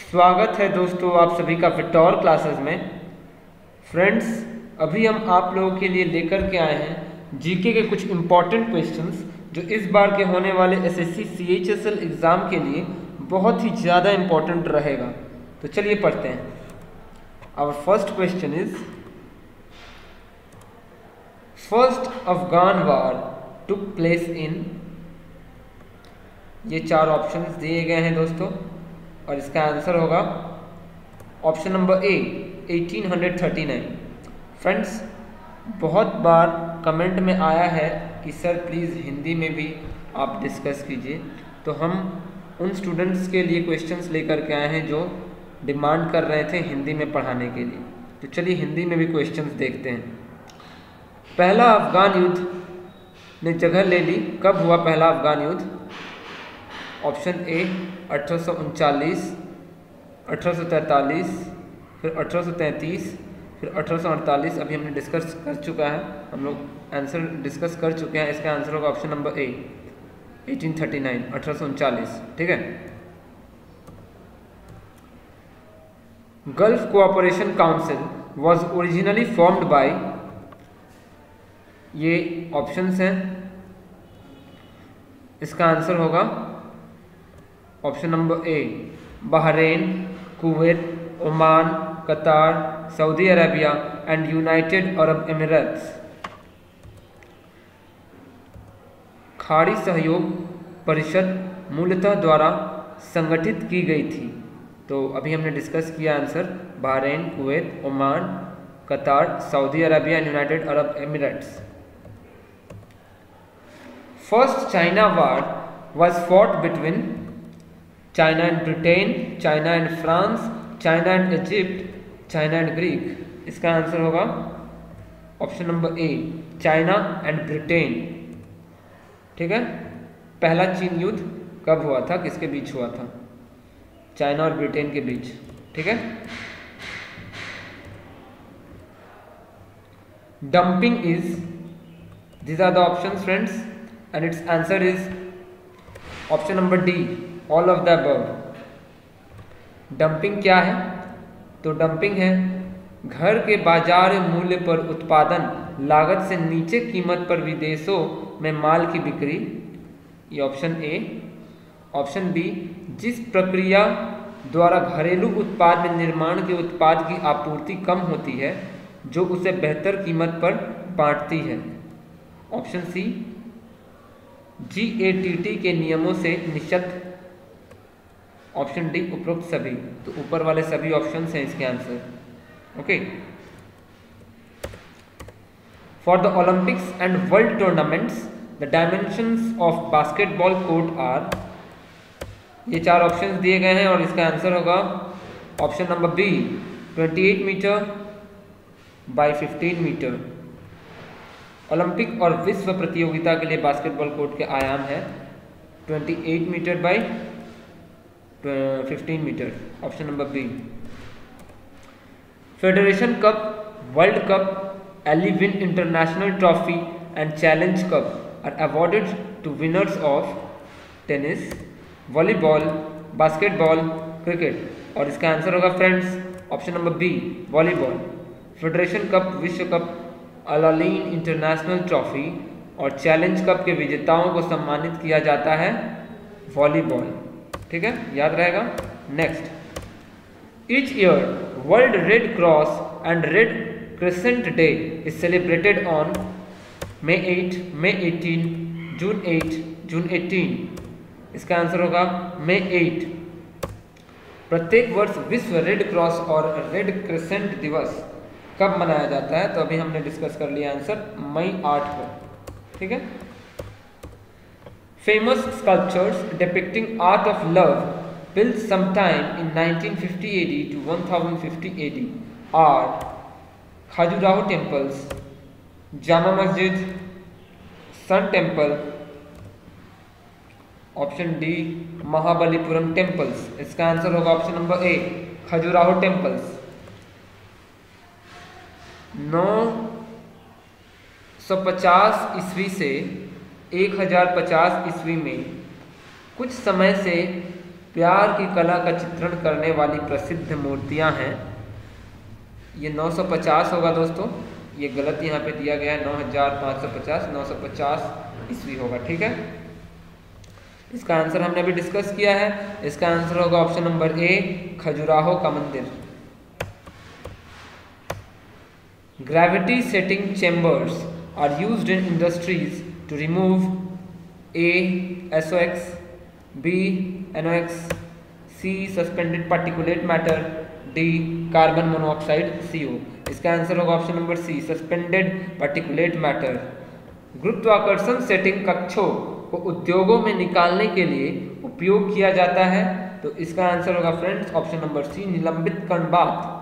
स्वागत है दोस्तों आप सभी का फिटौर क्लासेस में। फ्रेंड्स, अभी हम आप लोगों के लिए लेकर के आए हैं जीके के कुछ इंपॉर्टेंट क्वेश्चंस जो इस बार के होने वाले एसएससी सीएचएसएल एग्ज़ाम के लिए बहुत ही ज़्यादा इंपॉर्टेंट रहेगा। तो चलिए पढ़ते हैं। Our first question is first Afghan war took place in ये चार ऑप्शंस दिए गए हैं दोस्तों। और इसका आंसर होगा ऑप्शन नंबर ए 1839 फ्रेंड्स बहुत बार कमेंट में आया है कि सर प्लीज़ हिंदी में भी आप डिस्कस कीजिए। तो हम उन स्टूडेंट्स के लिए क्वेश्चंस लेकर के आए हैं जो डिमांड कर रहे थे हिंदी में पढ़ाने के लिए। तो चलिए हिंदी में भी क्वेश्चंस देखते हैं। पहला अफगान युद्ध ने जगह ले ली। कब हुआ पहला अफगान युद्ध? ऑप्शन ए, अठारह अठारह फिर अठारह सौ तैंतीस, फिर अठारह सौ अड़तालीस। अभी हमने डिस्कस कर चुका है, हम लोग आंसर डिस्कस कर चुके हैं। इसका आंसर होगा ऑप्शन नंबर ए 1839 अठारह ठीक है? Gulf Cooperation Council was originally formed by ये ऑप्शंस हैं। इसका आंसर होगा option number A Bahrain Kuwait Oman Qatar Saudi Arabia and United Arab Emirates खाड़ी सहयोग परिषद मूलतः द्वारा संगठित की गई थी। तो अभी हमने डिस्कस किया answer Bahrain Kuwait Oman Qatar Saudi Arabia and United Arab Emirates first China war was fought between China and Britain, China and France, China and Egypt, China and Greek. इसका आंसर होगा option number A China and Britain ठीक है? पहला चीन युद्ध कब हुआ था? किसके बीच हुआ था? चाइना और ब्रिटेन के बीच। ठीक है? Dumping is these are the option friends and it's answer is option number D all of the above dumping क्या है? तो डंपिंग है घर के बाज़ार मूल्य पर उत्पादन, लागत से नीचे कीमत पर विदेशों में माल की बिक्री। ये ऑप्शन ए ऑप्शन बी जिस प्रक्रिया द्वारा घरेलू उत्पाद में निर्माण के उत्पाद की आपूर्ति कम होती है, जो उसे बेहतर कीमत पर बांटती है। ऑप्शन सी जीएटीटी के नियमों से निश्चित ऑप्शन डी उपरोक्त सभी तो ऊपर वाले सभी ऑप्शन हैं इसके answer okay for the Olympics and world tournaments the dimensions of basketball court are ये चार ऑप्शंस दिए गए हैं और इसका आंसर होगा option number B 28 metre by 15 metre Olympic और विश्व प्रतियोगिता के लिए बास्केटबॉल कोर्ट के आयाम है 28 metre by 15 metre option number B federation cup world cup Alevin international trophy and challenge cup are awarded to winners of tennis volleyball basketball cricket और इसका आंसर होगा friends option number B volleyball federation cup विश्व cup अलालीन international trophy और challenge cup के विजेताओं को सम्मानित किया जाता है वॉलीबॉल ठीक है? याद रहेगा? Next each year world Red Cross and Red Crescent day is celebrated on May 8 May 18 June 8 June 18 इसका आंसर होगा मे 8 प्रत्येक वर्ष विश्व रेड क्रॉस और रेड क्रिसेंट दिवस कब मनाया जाता है? तो अभी हमने डिस्कस कर लिया आंसर मई आठ को। ठीक है? Famous sculptures depicting art of love built sometime in 1950 AD to 1050 AD are Khajuraho temples, Jama Masjid, Sun Temple, option D Mahabalipuram temples इसका आंसर होगा option number A Khajuraho temples नौ सौ पचास ईस्वी से एक हज़ार पचास ईस्वी में कुछ समय से प्यार की कला का चित्रण करने वाली प्रसिद्ध मूर्तियाँ हैं। ये 950 होगा दोस्तों। ये गलत यहाँ पे दिया गया है। 9550 950 ईस्वी होगा, ठीक है? इसका आंसर हमने अभी डिस्कस किया है। इसका आंसर होगा ऑप्शन नंबर ए, खजुराहो का मंदिर। Gravity setting chambers are used in industries to remove A SOx B NOx C suspended particulate matter D carbon monoxide CO इसका आंसर होगा option number C suspended particulate matter गुरुत्वाकर्षण setting कक्षों को उद्योगों में निकालने के लिए उपयोग किया जाता है। तो इसका आंसर होगा फ्रेंड्स ऑप्शन नंबर सी निलंबित कर्णबात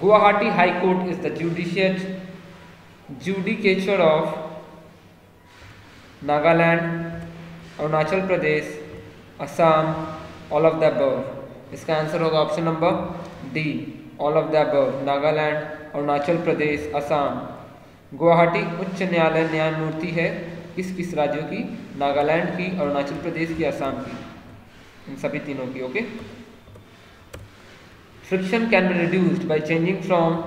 Guwahati high court is the judicial judicature of Nagaland Arunachal Pradesh Assam all of the above इसका आंसर होगा option number D all of the above Nagaland Arunachal Pradesh Assam Guwahati उच्च न्यायालय न्यायमूर्ति है। किस किस राज्यों की? नागालैंड की, अरुणाचल प्रदेश की, असम की। इन सभी तीनों की okay friction can be reduced by changing from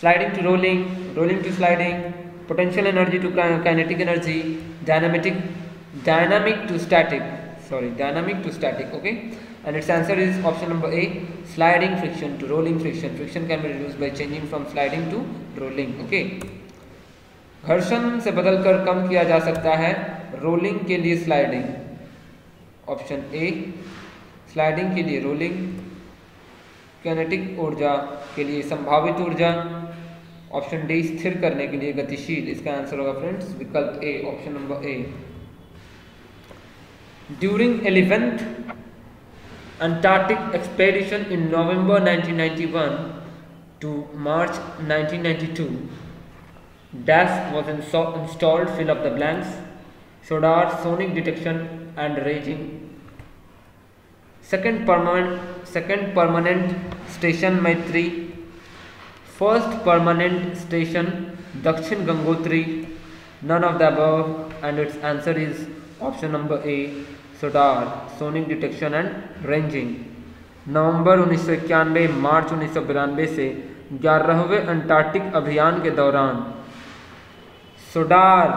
sliding to rolling rolling to sliding potential energy to kinetic energy dynamitic dynamic to static sorry dynamic to static okay and its answer is option number a sliding friction to rolling friction friction can be reduced by changing from sliding to rolling okay घर्षण से बदलकर कम किया जा सकता है rolling के लिए sliding option A sliding के लिए रोलिंग कैनेटिक ऊर्जा के लिए संभावित ऊर्जा ऑप्शन डी, स्थिर करने के लिए गतिशील। इसका आंसर होगा फ्रेंड्स, विकल्प ए, option number A. During eleventh Antarctic expedition in November 1991 to March 1992 dash was installed fill up the blanks SODAR sonic detection and ranging second second permanent station Maitri first permanent station Dakshin Gangotri none of the above and it's answer is option number A SODAR sonic detection and ranging November उन्नीस सौ इक्यानवे मार्च उन्नीस से ग्यारहवें Antarctic अभियान के दौरान SODAR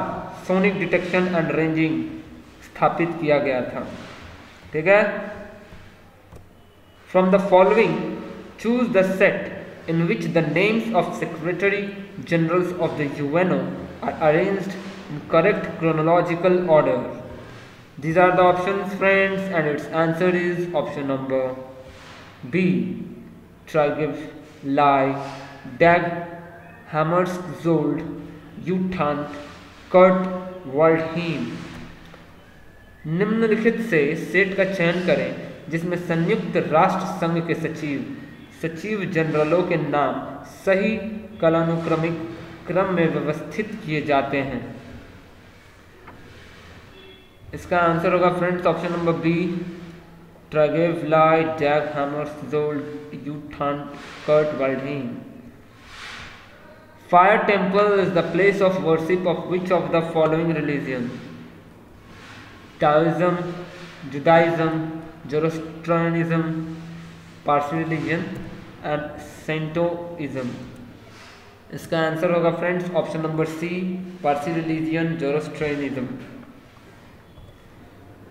sonic detection and ranging स्थापित किया गया था। ठीक है? From the following choose the set In which the names of secretary generals of the UNO are arranged in correct chronological order These are the options friends and its answer is option number B. Tragiv, Lie, Dag, Hammers, Zold, Utant, Kurt, Waldheim. निम्नलिखित से set का चयन करें जिसमें संयुक्त राष्ट्र संघ के सचिव सचिव जनरलों के नाम सही कलानुक्रमिक क्रम में व्यवस्थित किए जाते हैं। इसका आंसर होगा friends, option number B Trygve Lie Dag Hammarskjold U Thant Kurt Waldheim. Fire temple is the place of worship of which of the following religion? Taoism Judaism Zoroastrianism Parsi religion and Shintoism इसका answer होगा friends option number C Parsi religion Zoroastrianism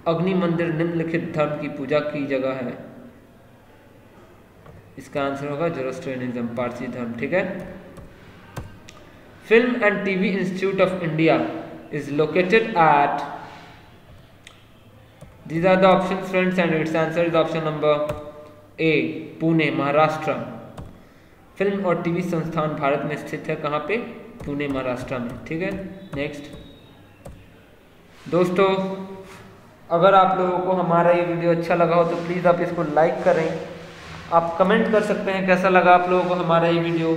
अग्नि मंदिर निम्नलिखित धर्म की पूजा की जगह है। इसका आंसर होगा जोरोस्ट्रेनिज्म पारसी धर्म, ठीक है? Film and TV institute of India is located at these are the option friends and it's answer is option number A, Pune, Maharashtra. Film और टीवी संस्थान भारत में स्थित है। कहाँ पे? पुणे, महाराष्ट्र में। ठीक है? नेक्स्ट दोस्तों, अगर आप लोगों को हमारा ये वीडियो अच्छा लगा हो तो प्लीज़ आप इसको लाइक करें। आप कमेंट कर सकते हैं, कैसा लगा आप लोगों को हमारा ये वीडियो?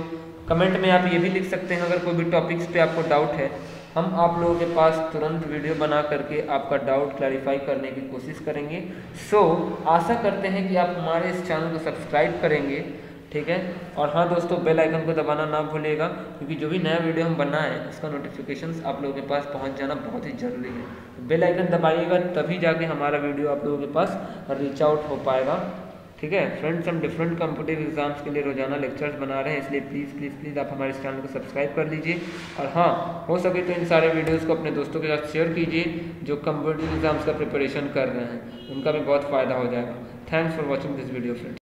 कमेंट में आप ये भी लिख सकते हैं, अगर कोई भी टॉपिक्स पे आपको डाउट है। हम आप लोगों के पास तुरंत वीडियो बना करके आपका डाउट क्लैरिफाई करने की कोशिश करेंगे। सो so, आशा करते हैं कि आप हमारे इस चैनल को सब्सक्राइब करेंगे ठीक है? और हाँ दोस्तों बेल आइकन को दबाना ना भूलिएगा क्योंकि जो भी नया वीडियो हम बनाए उसका नोटिफिकेशंस आप लोगों के पास पहुँच जाना बहुत ही ज़रूरी है। बेल आइकन दबाइएगा तभी जाके हमारा वीडियो आप लोगों के पास रीच आउट हो पाएगा। ठीक है? फ्रेंड्स हम डिफरेंट कॉम्पिटेटिव एग्ज़ाम्स के लिए रोज़ाना लेक्चर्स बना रहे हैं, इसलिए प्लीज़ प्लीज़ प्लीज़ आप हमारे इस चैनल को सब्सक्राइब कर लीजिए। और हाँ हो सके तो इन सारे वीडियोज़ को अपने दोस्तों के साथ शेयर कीजिए, जो कॉम्पिटेटिव एग्ज़ाम्स का प्रिपरेशन कर रहे हैं। उनका भी बहुत फ़ायदा हो जाएगा। Thanks for watching this video friends